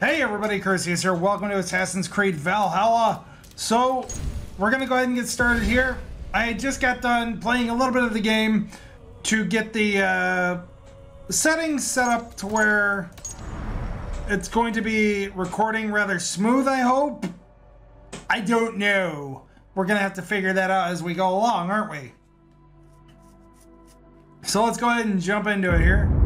Hey everybody, Curseius here. Welcome to Assassin's Creed Valhalla. So, we're gonna go ahead and get started here. I just got done playing a little bit of the game to get the uh, settings set up to where it's going to be recording rather smooth, I hope. I don't know. We're gonna have to figure that out as we go along, aren't we? So let's go ahead and jump into it here.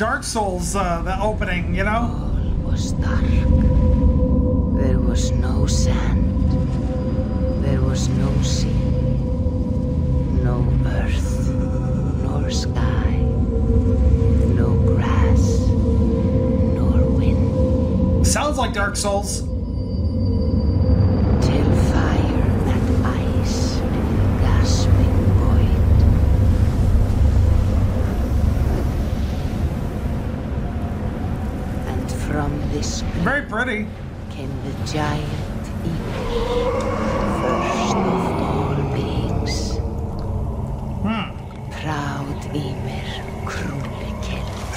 Dark Souls, uh, the opening, you know? All was dark. There was no sand. There was no sea. No earth, nor sky. No grass, nor wind. Sounds like Dark Souls. Till fire and ice in the gasping void. And from this Very pretty. came the giant Ymir, first of all beings. Hmm. Proud Ymir, cruelly killed.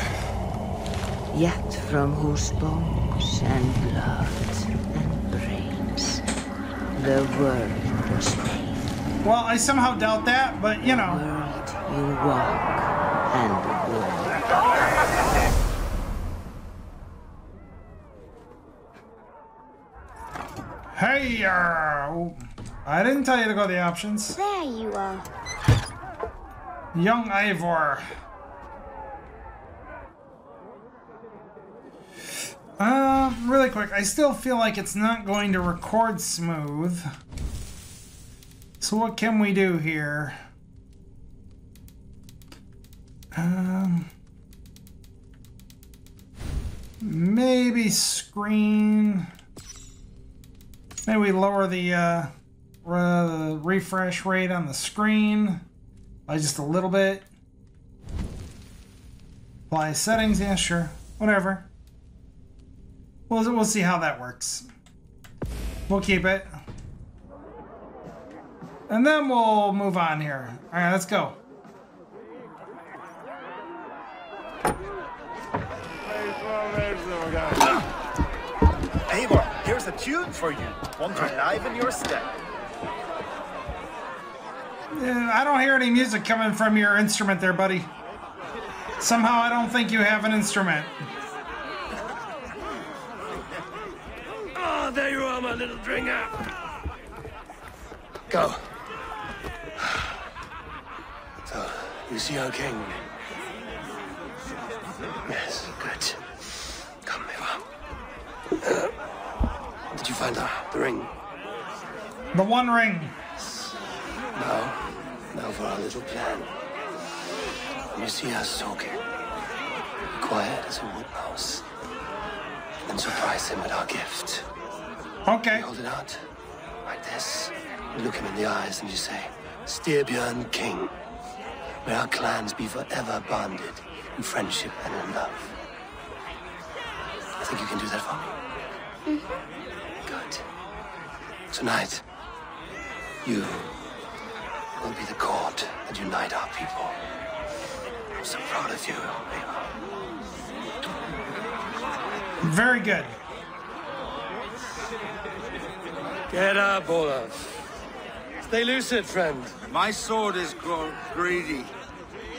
Yet from whose bones and blood and brains the world was made. Well, I somehow doubt that, but you know. World you walk Hey, uh, I didn't tell you to go to the options. There you are. Young Eivor. Uh, really quick, I still feel like it's not going to record smooth. So what can we do here? Um, maybe screen. Maybe we lower the uh, uh, refresh rate on the screen by just a little bit. Apply settings, yeah, sure, whatever. We'll, we'll see how that works. We'll keep it. And then we'll move on here. All right, let's go. Hey, Eivor, here's a tune for you. One to liven your step. I don't hear any music coming from your instrument there, buddy. Somehow I don't think you have an instrument. Oh, there you are, my little drengr. Go. So, you see our king? Yes, good. Come, Eivor. Uh, find the, the ring? The One Ring. Now, now for our little plan. You see us talking. Quiet as a wood mouse. And surprise him with our gift. Okay. You hold it out like this. You look him in the eyes and you say, Styrbjörn King. May our clans be forever bonded in friendship and in love. I think you can do that for me? Good. Tonight, you will be the cord that unite our people. I'm so proud of you, Eivor. Very good. Get up, Olaf. Stay lucid, friend. My sword is grown greedy.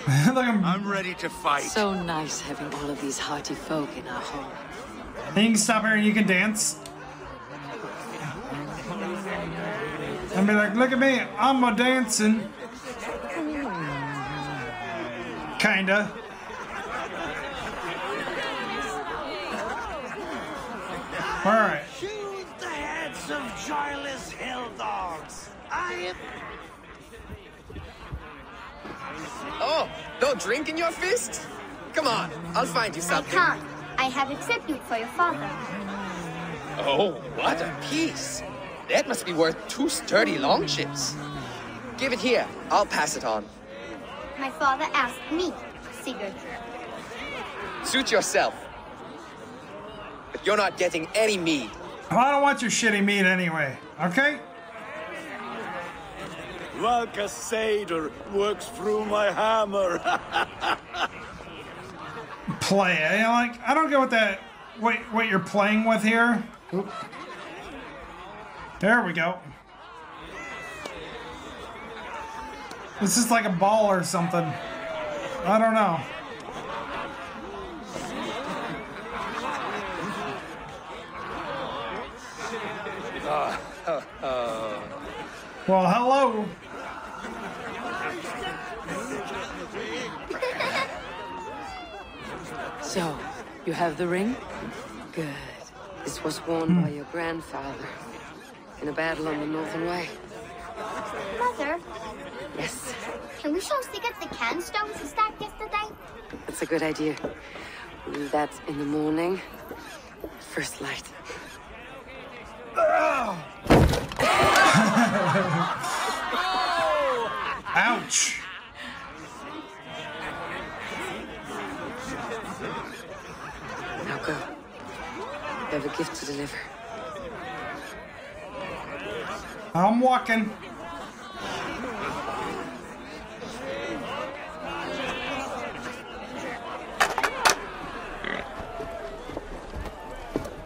Look, I'm, I'm ready to fight. So nice having all of these hearty folk in our home. you can stop here you can dance. And be like, look at me, I'm a dancing. Kinda. Alright. Shoot the heads of joyless hell dogs. I am. Oh, no drink in your fist? Come on, I'll find you I something. can't. I have accepted you for your father. Oh, what a piece. That must be worth two sturdy longships. Give it here. I'll pass it on. My father asked me, Sigurd. Suit yourself. but you're not getting any mead. Well, I don't want your shitty meat anyway, okay? Like a satyr works through my hammer. Play. You know, like, I don't get what that, what, what you're playing with here. Oop. There we go. This is like a ball or something. I don't know. Well, hello. So, you have the ring? Good. This was worn by hmm. your grandfather in a battle on the Northern Way. Mother, Yes, can we show Sigurd the can stones he stacked yesterday? that's a good idea. We'll do that in the morning. First light. Ouch. Now go. You have a gift to deliver. I'm walking.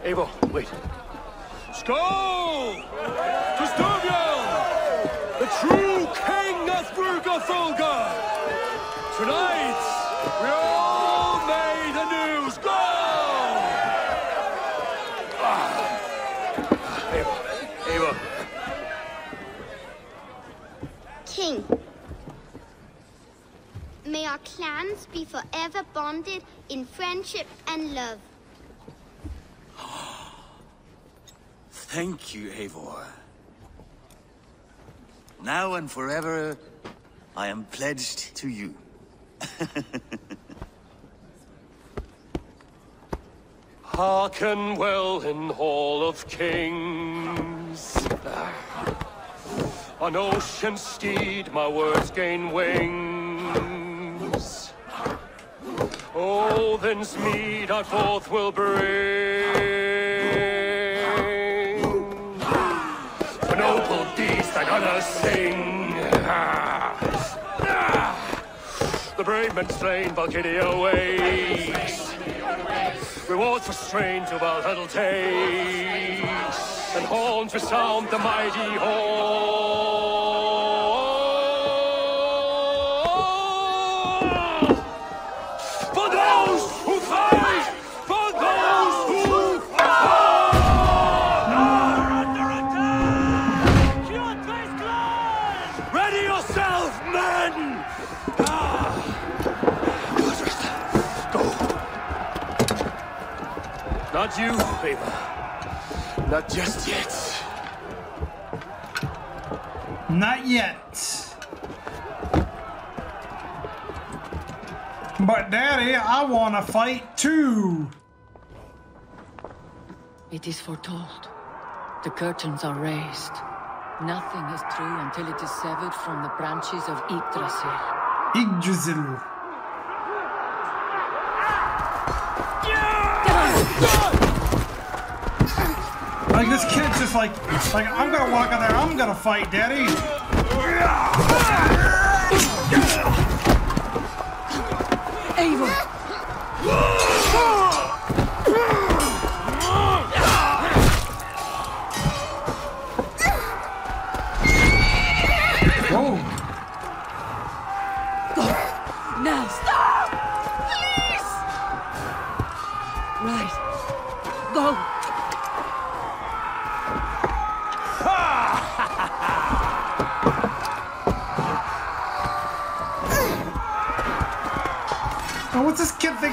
Eivor, wait. Skål! To Styrbjörn, the true king of Rygjafylke! Tonight, we all made a new Skål! Eivor, Eivor. King. May our clans be forever bonded in friendship and love. Thank you, Eivor. Now and forever, I am pledged to you. Hearken well in Hall of Kings. On ocean steed, my words gain wings. Odin's mead our forth will bring. For noble deeds that others sing. The brave men slain, Valkyria waits. Rewards for strange of Valhalla takes, and horns resound the mighty horn. Not you, Eivor. Not just yet. Not yet. But Daddy, I want to fight too. It is foretold. The curtains are raised. Nothing is true until it is severed from the branches of Yggdrasil. Yggdrasil. Like this kid's just like, like I'm gonna walk in there. I'm gonna fight, Daddy. Eivor!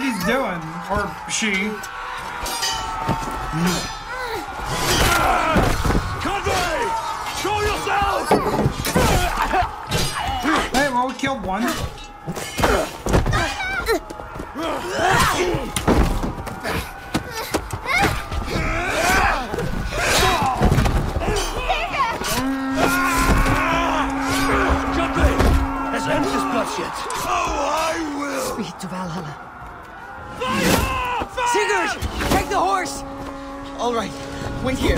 He's doing? Or she? Conway! Show yourself! Hey, well, we killed one. wait here.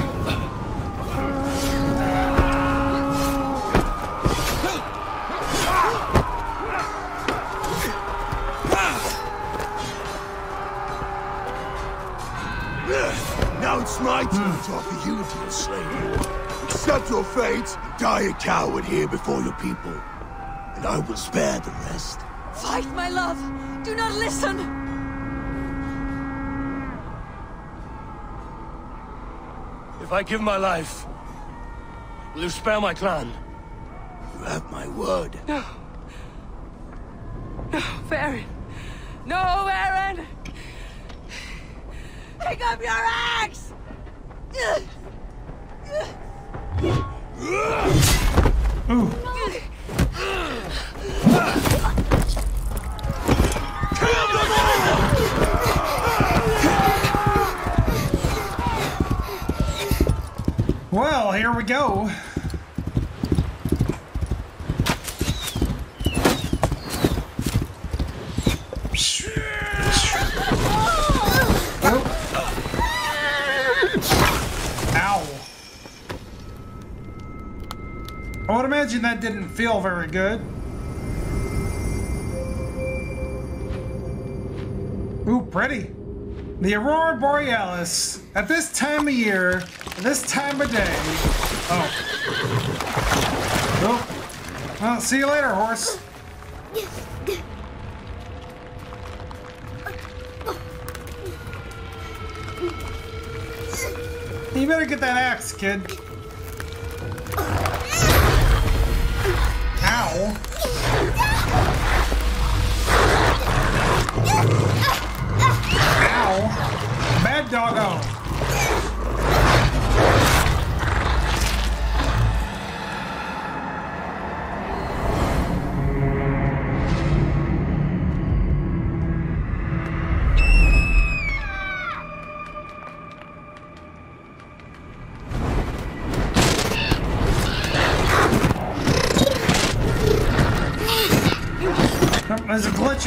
Now it's my turn to offer you to enslave Accept your fate, die a coward here before your people, and I will spare the rest. Fight, my love! Do not listen! If I give my life, will you spare my clan? You have my word. No. No, Varin. No, Varin! Pick up your axe! Ooh. Well, here we go. I would imagine that didn't feel very good. Ooh, pretty. The Aurora Borealis. At this time of year, this time of day. Oh. Oh. Well, see you later, horse. You better get that axe, kid. Ow. Ow. Bad doggo.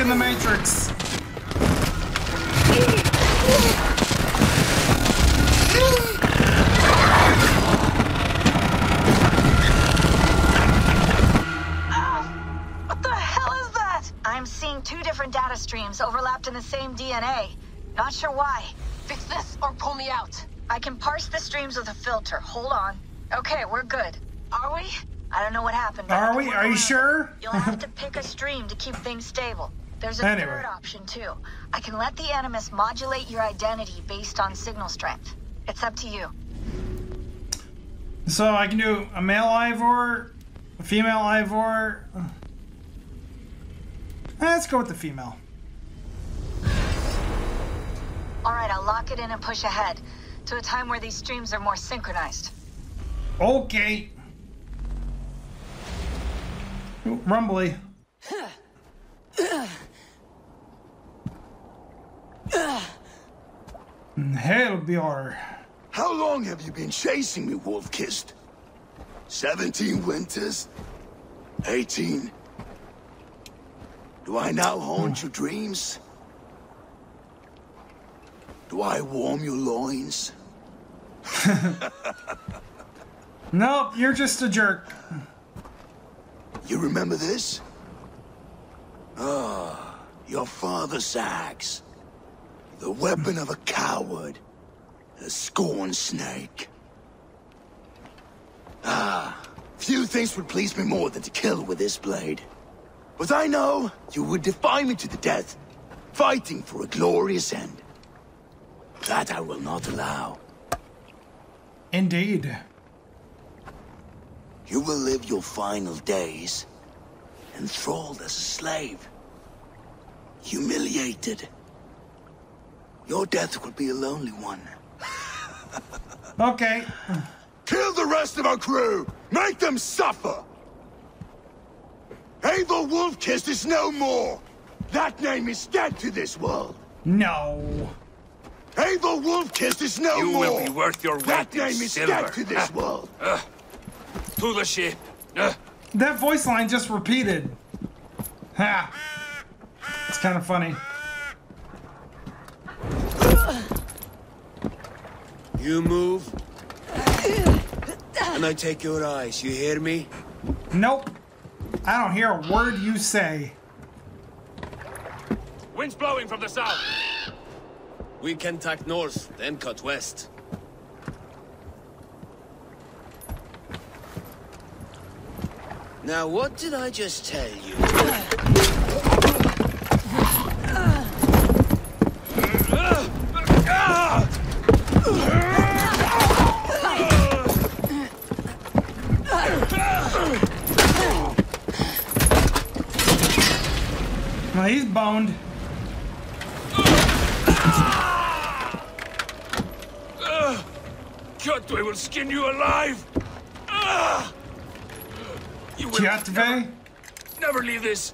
Glitch in the matrix. Ah, what the hell is that? I'm seeing two different data streams overlapped in the same DNA. Not sure why. Fix this or pull me out. I can parse the streams with a filter. Hold on. Okay, we're good. Are we? I don't know what happened. Are we? Are you sure? You'll have to pick a stream to keep things stable. There's a Anyway. third option too. I can let the Animus modulate your identity based on signal strength. It's up to you. So I can do a male Eivor, a female Eivor. Eh, Let's go with the female. All right, I'll lock it in and push ahead to a time where these streams are more synchronized. Okay. Ooh, rumbly. Hellbjorn. How long have you been chasing me, Wolf-Kissed? Seventeen winters? Eighteen? Do I now haunt your dreams? Do I warm your loins? Nope, you're just a jerk. You remember this? Ah, your father's axe. The weapon of a coward. A scorn snake. Ah, few things would please me more than to kill with this blade. But I know you would defy me to the death, fighting for a glorious end. That I will not allow. Indeed. You will live your final days enthralled as a slave. Humiliated. Your death will be a lonely one. Okay. Kill the rest of our crew! Make them suffer! Eivor Wolf-Kissed is no more! That name is dead to this world! No. Eivor Wolf-Kissed is no You more! will be worth your That weight in name is silver. dead to this world! To the ship. Uh, That voice line just repeated. Ha. It's kind of funny. You move, and I take your eyes. You hear me? Nope. I don't hear a word you say. Wind's blowing from the south. We can tack north, then cut west. Now, what did I just tell you? Well, he's boned. Uh, Cut, will skin you alive. You will Kjotve? never, never leave this.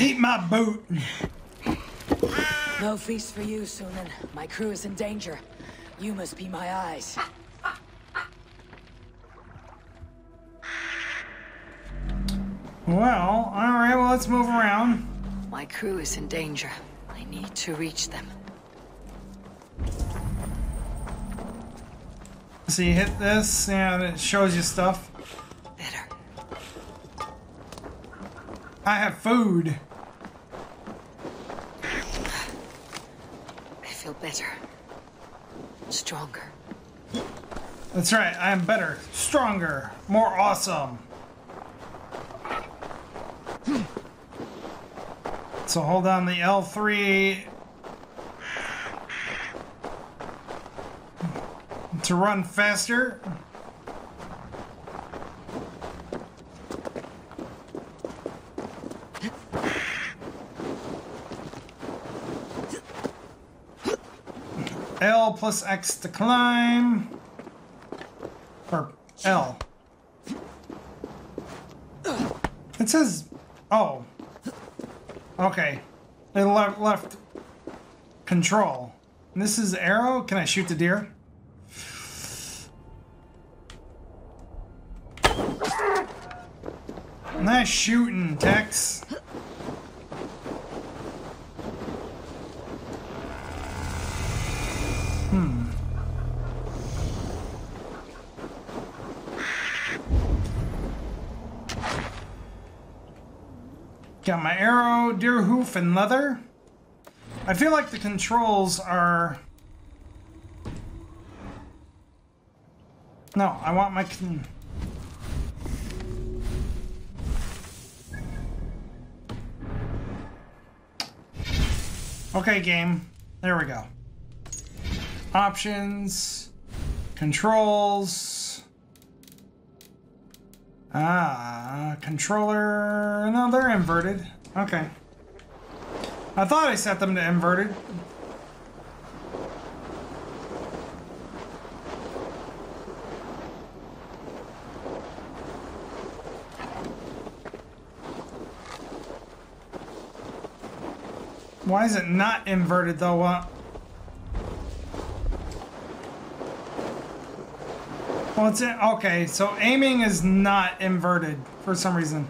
Eat my boot. No feast for you, Sunan. My crew is in danger. You must be my eyes. Well, alright, well, let's move around. My crew is in danger. I need to reach them. So you hit this, and it shows you stuff. Better. I have food. I feel better. Stronger. That's right, I am better, stronger, more awesome. So hold on the L3 to run faster. L plus X to climb. Or L. It says, oh. Okay. It left, left control. And this is arrow. Can I shoot the deer? Nice shooting, Tex. Hmm. Got my arrow, deer hoof, and leather. I feel like the controls are... No, I want my... Okay, game. There we go. Options. Controls. Ah, controller. No, they're inverted. Okay. I thought I set them to inverted. Why is it not inverted though? Uh, well, it's in, okay. So aiming is not inverted for some reason.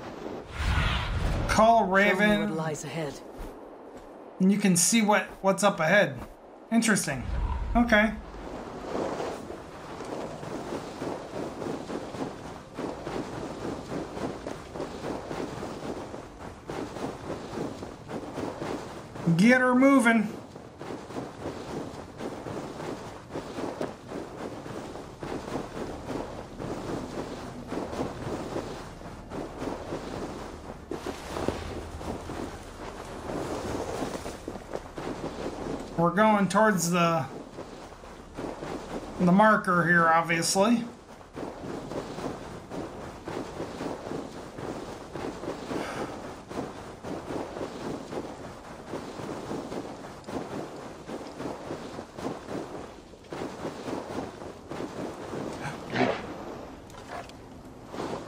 Call Raven, what lies ahead. and you can see what what's up ahead. Interesting. Okay. Get her moving. We're going towards the the marker here, obviously.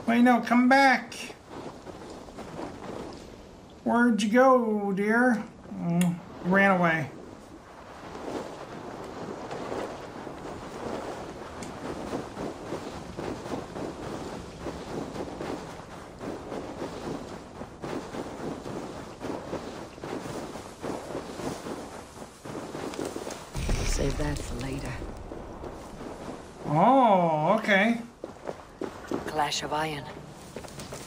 Wait, no, come back. Where'd you go, dear? Oh, ran away. Save that for later. Oh, okay. Clash of Iron.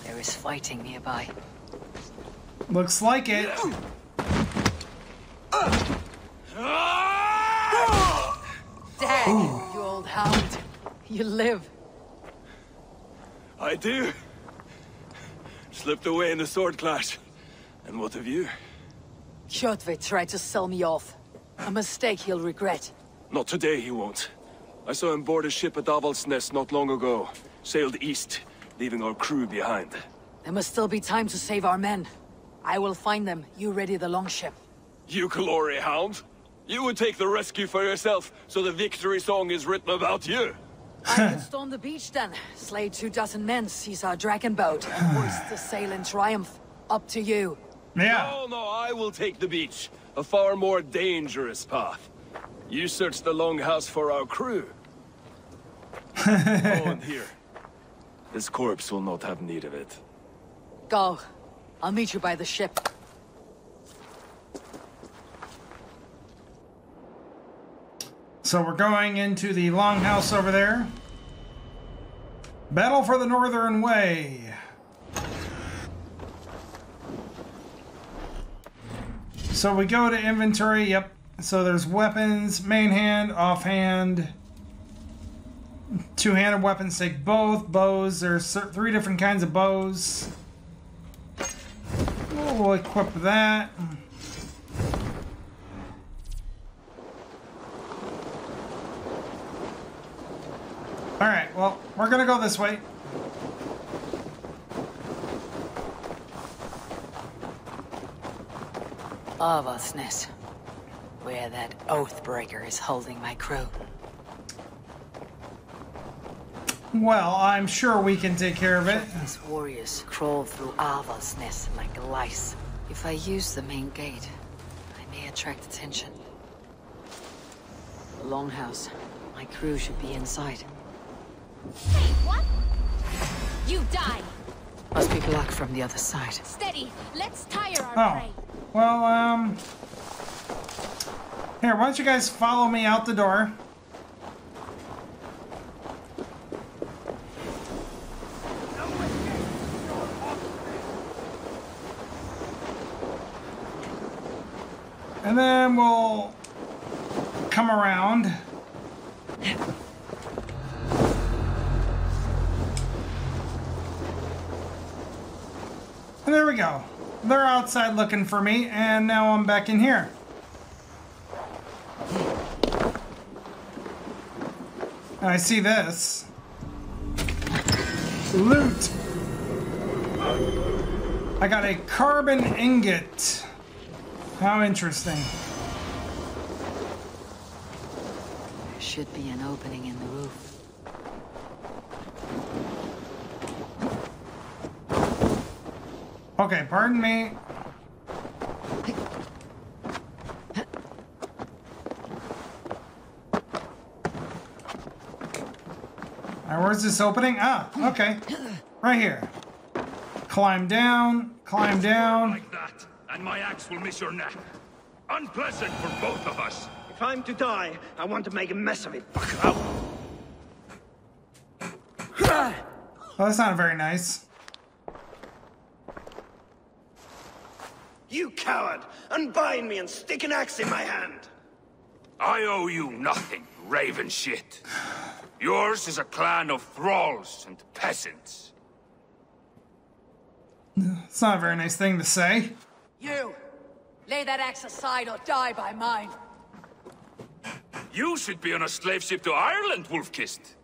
There is fighting nearby. Looks like it. Dag, you old hound. You live. I do. Slipped away in the sword clash. And what of you? Kjotve tried to sell me off. A mistake he'll regret. Not today, he won't. I saw him board a ship at Avaldsnes not long ago. Sailed east, leaving our crew behind. There must still be time to save our men. I will find them. You ready the longship. You glory hound? You would take the rescue for yourself, so the victory song is written about you. I could storm the beach then, slay two dozen men, seize our dragon boat, and hoist the sail in triumph. Up to you. Yeah. No, no, I will take the beach. A far more dangerous path. You search the longhouse for our crew. and here. This corpse will not have need of it. Go. I'll meet you by the ship. So we're going into the longhouse over there. Battle for the Northern Way. So we go to inventory. Yep. So there's weapons, main hand, offhand. Two-handed weapons take both. Bows, there's three different kinds of bows. We'll equip that. Alright, well, we're gonna go this way. Avaldsnes. Where that Oathbreaker is holding my crew. Well, I'm sure we can take care of it. These warriors crawl through Avaldsnes like lice. If I use the main gate, I may attract attention. The longhouse. My crew should be inside. Hey, what? You die. Must be blocked from the other side. Steady. Let's tire our Oh. prey. Well, um... Here, why don't you guys follow me out the door? And then we'll come around. And there we go. They're outside looking for me, and now I'm back in here. I see this. Loot. I got a carbon ingot. How interesting. There should be an opening in the roof. Okay, pardon me. Alright, where's this opening? Ah, okay. Right here. Climb down, climb down. Like that, and my axe will miss your neck. Unpleasant for both of us. If I'm to die, I want to make a mess of it. Fuck out. Oh, that's not very nice. You coward! Unbind me and stick an axe in my hand! I owe you nothing, raven shit. Yours is a clan of thralls and peasants. It's not a very nice thing to say. You! Lay that axe aside or die by mine. You should be on a slave ship to Ireland, Wolf-Kissed.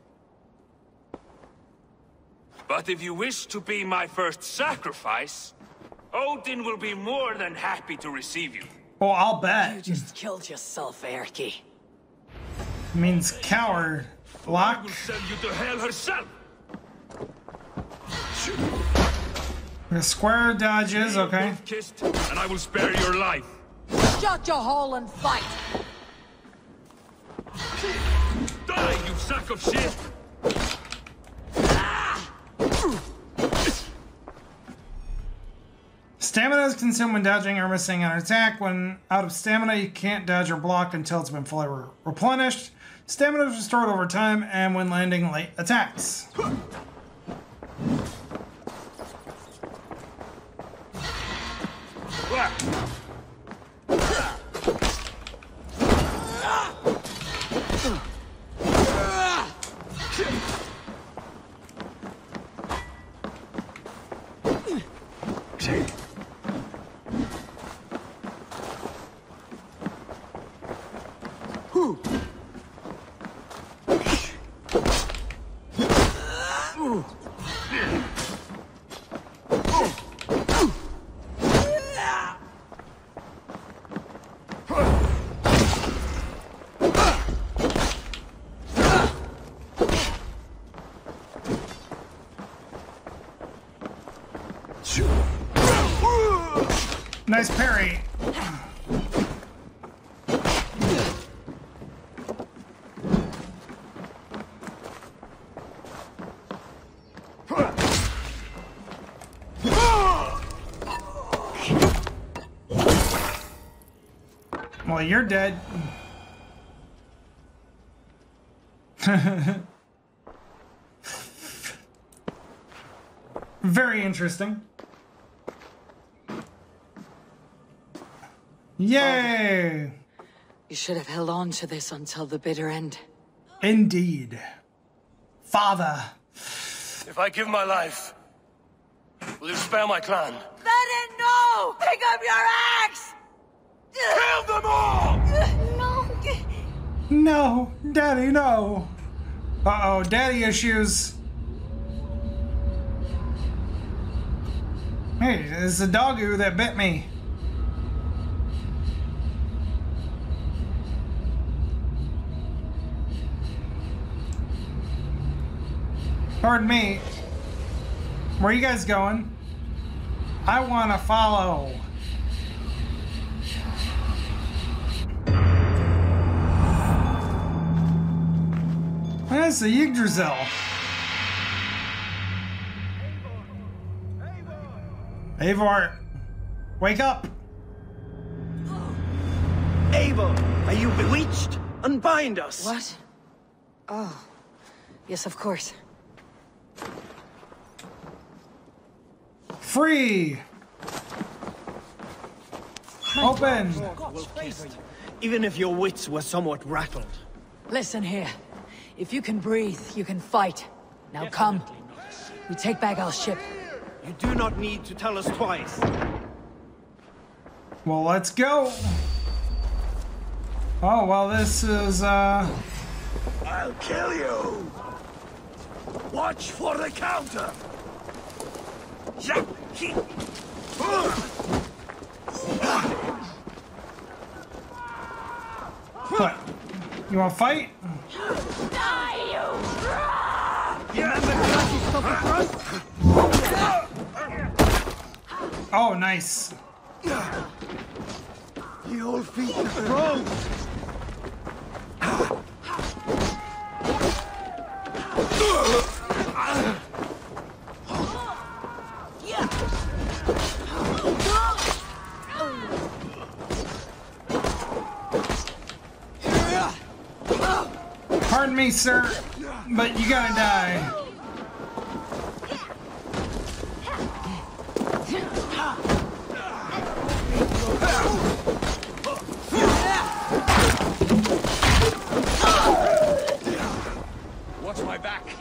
But if you wish to be my first sacrifice, Odin will be more than happy to receive you. Oh, I'll bet. You just killed yourself, Erky. Means coward. I will send you to hell herself. The square dodges, okay. Kissed, and I will spare your life. Shut your hole and fight! Die, you sack of shit! Stamina's is consumed when dodging or missing an attack. When out of stamina, you can't dodge or block until it's been fully re- replenished. Stamina is restored over time and when landing late attacks. Well, you're dead. Very interesting. Yay! You should have held on to this until the bitter end. Indeed. Father. If I give my life, will you spare my clan? Bennett, no! Pick up your axe! Kill them all! No! No, Daddy, no. Uh oh, Daddy issues. Hey, it's the doggo that bit me. Pardon me. Where are you guys going? I want to follow. That's the Yggdrasil. Eivor, wake up! Abel, are you bewitched? Unbind us! What? Oh. Yes, of course. Free! Open! Even if your wits were somewhat rattled. Listen here. If you can breathe, you can fight. Now come. We take back our ship. You do not need to tell us twice. Well, let's go. Oh, well, this is, uh... I'll kill you! Watch for the counter! What? You want to fight? Oh, nice. The old feet are strong! Pardon me, sir, but you gotta die. Back.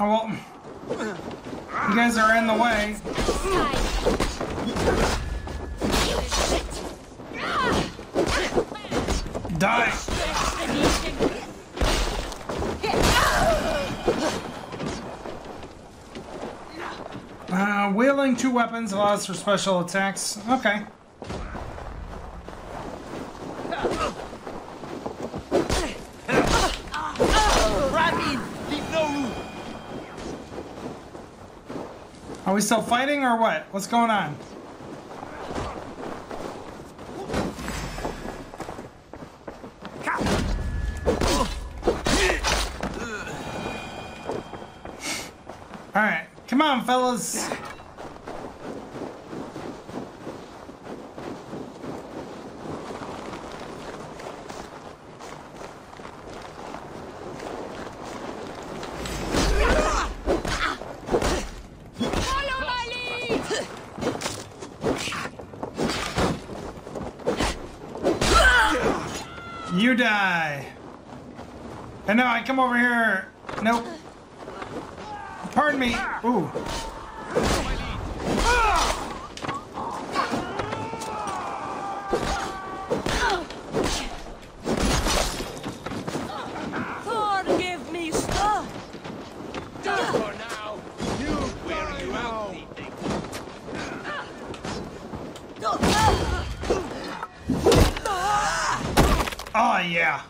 Oh, well. You guys are in the way. Die. Uh, wielding two weapons allows for special attacks. Okay. Are we still fighting or what? What's going on? Alright, Come on, fellas. You die. And now I come over here. Nope. Pardon me. Ooh. Forgive me, sir. For now, you wear you out, Oh, yeah.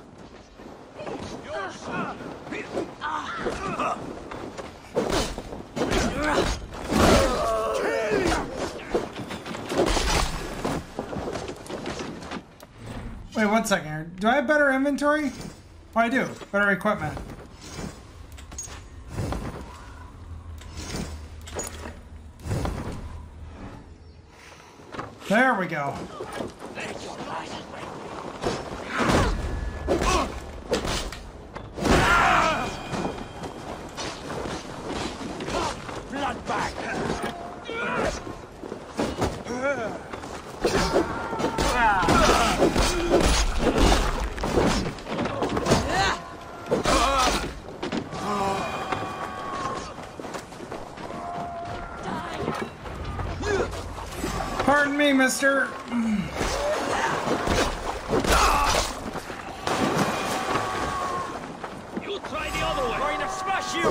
Wait, one second here. Do I have better inventory? Oh, I do. Better equipment. There we go. Blood! Mister. You try the other way! Going to smash you!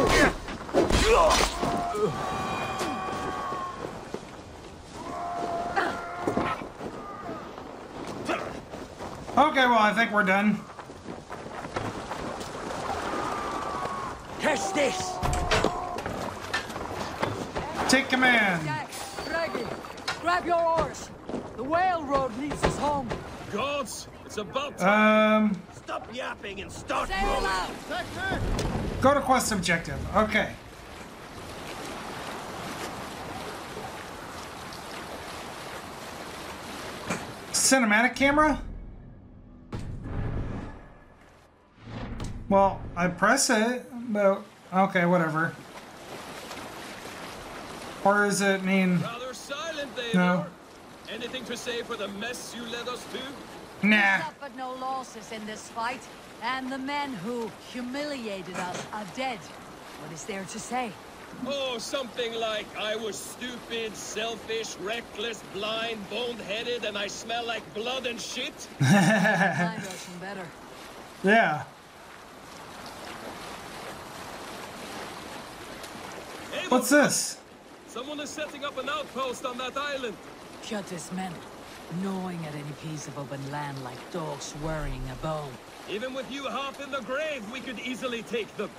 Okay, well, I think we're done. Catch this! Take command. Drengir, grab your oars. The whale road leads us home. Gods, it's about time. Um, Stop yapping and start Sail rolling! out. go to quest objective. Okay. Cinematic camera? Well, I press it, but okay, whatever. Or does it mean Rather silent, they No. Anything to say for the mess you led us to? Nah. suffered no losses in this fight, and the men who humiliated us are dead. What is there to say? Oh, something like I was stupid, selfish, reckless, blind, bone-headed, and I smell like blood and shit? Better. Yeah. What's this? Someone is setting up an outpost on that island. Kjot's men, gnawing at any piece of open land like dogs worrying a bone. Even with you half in the grave, we could easily take them.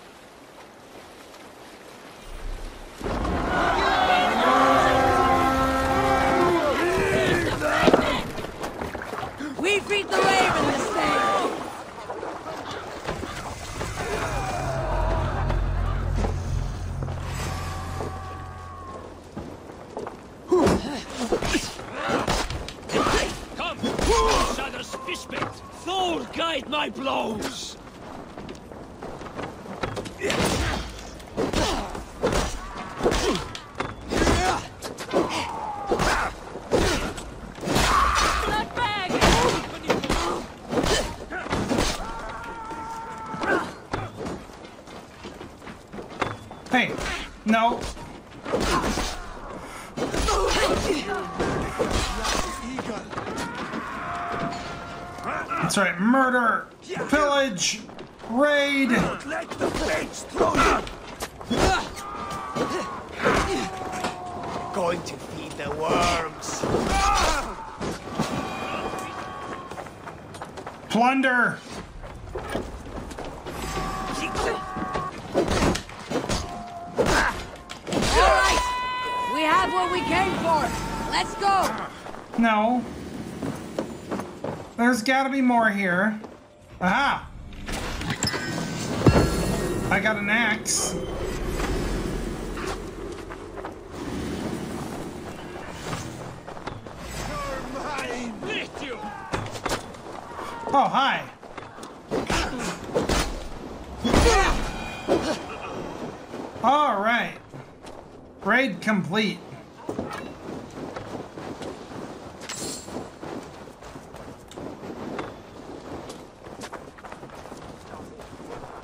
We feed the raven this day. Come! Each other's fish bait! Thor, guide my blows! Hey, no. Right, murder, pillage, raid. Let the fates throw you! Going to feed the worms. Plunder. All right. We have what we came for. Let's go. No. There's gotta be more here. Aha! I got an axe. Oh, hi. All right. Raid complete.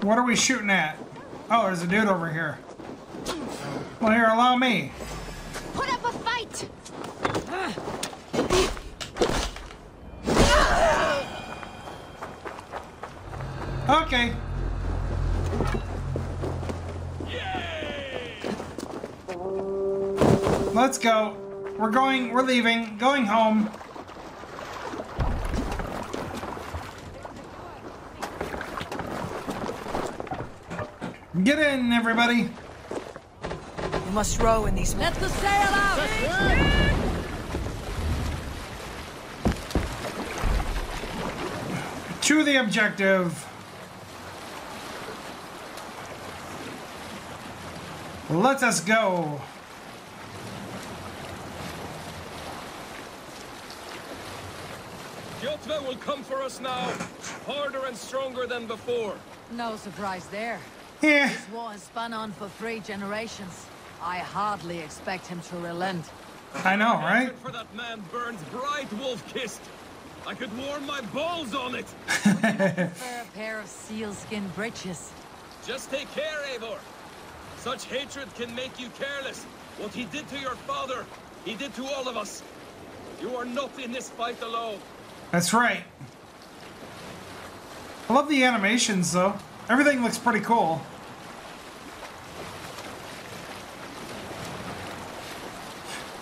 What are we shooting at? Oh, there's a dude over here. Well, here, allow me. Put up a fight! Okay. Let's go. We're going, we're leaving, going home. Get in, everybody. We must row in these. Let the sail out! To the objective. Let us go. Kjotve will come for us now, harder and stronger than before. No surprise there. Yeah. This war has spun on for three generations. I hardly expect him to relent. I know, right? Hatred for that man burns bright, wolf-kissed. I could warm my balls on it. For a pair of sealskin breeches. Just take care, Eivor. Such hatred can make you careless. What he did to your father, he did to all of us. You are not in this fight alone. That's right. I love the animations, though. Everything looks pretty cool.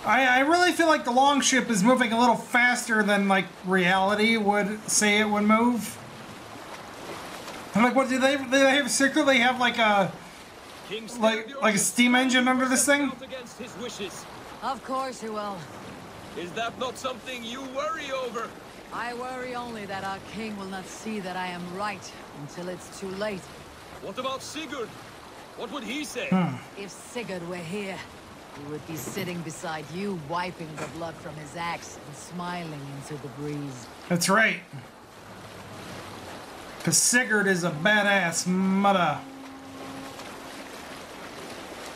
I, I really feel like the longship is moving a little faster than like reality would say it would move. I'm like, what do they? Do they have secretly have like a like like a steam engine under this thing? Against his wishes. Of course he will. Is that not something you worry over? I worry only that our king will not see that I am right until it's too late. What about Sigurd? What would he say? Hmm. If Sigurd were here, he would be sitting beside you, wiping the blood from his axe and smiling into the breeze. That's right. Cause Sigurd is a badass mother.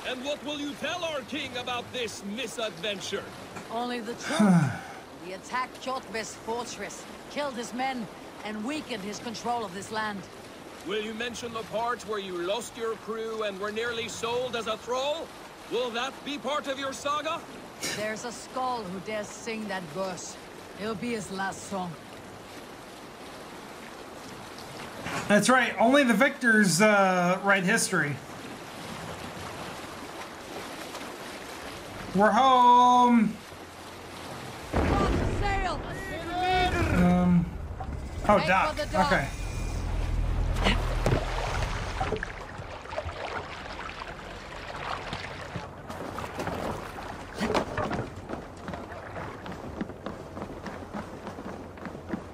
And what will you tell our king about this misadventure? Only the truth. We attacked Kjotve's fortress, killed his men, and weakened his control of this land. Will you mention the part where you lost your crew and were nearly sold as a thrall? Will that be part of your saga? There's a skald who dares sing that verse. It'll be his last song. That's right. Only the victors uh, write history. We're home. Sail! Um. Oh, dock. Okay.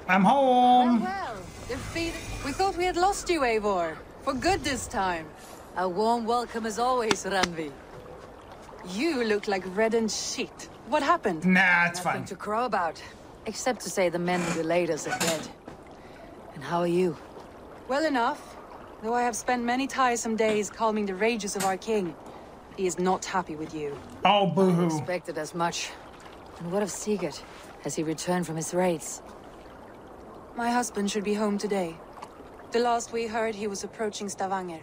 I'm home. Well, defeated. We thought we had lost you, Eivor. For good this time. A warm welcome as always, Randvi. You look like reddened shit. What happened? Nah, it's Nothing fine. to crow about, except to say the men who delayed us are dead. And how are you? Well enough. Though I have spent many tiresome days calming the rages of our king. He is not happy with you. Oh, boo-hoo. Expected as much. And what of Sigurd? Has he returned from his raids? My husband should be home today. The last we heard, he was approaching Stavanger.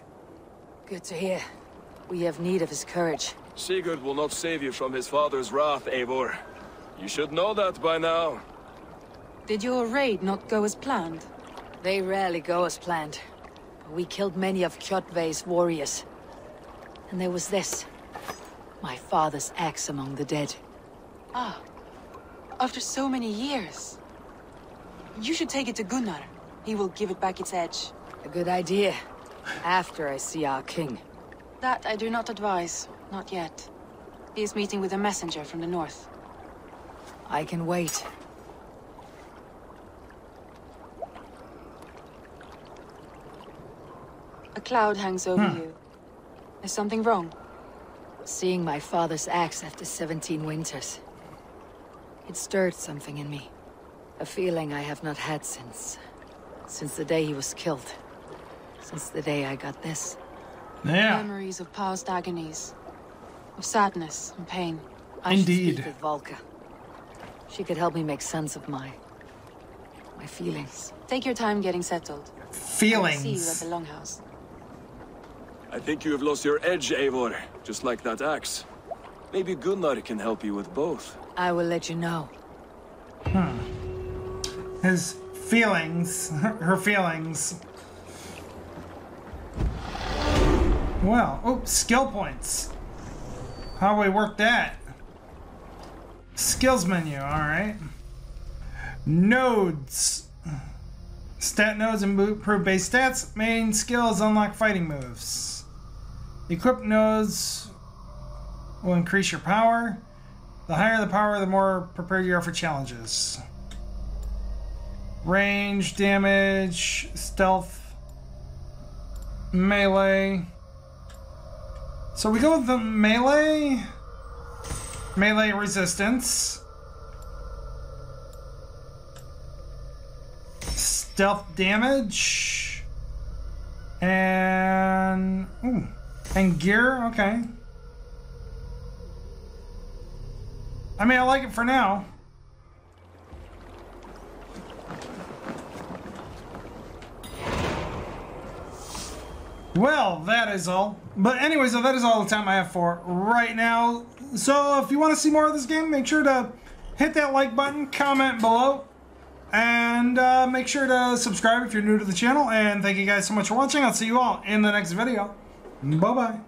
Good to hear. We have need of his courage. Sigurd will not save you from his father's wrath, Eivor. You should know that by now. Did your raid not go as planned? They rarely go as planned. But we killed many of Kjotve's warriors. And there was this. My father's axe among the dead. Ah. After so many years. You should take it to Gunnar. He will give it back its edge. A good idea. After I see our king. That I do not advise. Not yet. He is meeting with a messenger from the north. I can wait. Cloud hangs over Hmm. you. Is something wrong? Seeing my father's axe after 17 winters. It stirred something in me. A feeling I have not had since... Since the day he was killed. Since the day I got this. Yeah. Memories of past agonies. Of sadness and pain. I should Indeed. speak with Valka. She could help me make sense of my... my feelings. Take your time getting settled. I'll see you at Feelings. the Longhouse. I think you have lost your edge, Eivor, just like that axe. Maybe Gunnar can help you with both. I will let you know. Hmm. His feelings. Her feelings. Well, oh, skill points. How do we work that? Skills menu, alright. Nodes. Stat nodes and improve base stats. Main skills unlock fighting moves. Equip nodes will increase your power. The higher the power, the more prepared you are for challenges. Range, damage, stealth, melee. So we go with the melee. Melee resistance. Stealth damage. And ooh, and gear, okay. I mean, I like it for now. Well, that is all. But anyway, so that is all the time I have for right now. So if you want to see more of this game, make sure to hit that like button, comment below, and uh, make sure to subscribe if you're new to the channel. And thank you guys so much for watching. I'll see you all in the next video. Бай-бай!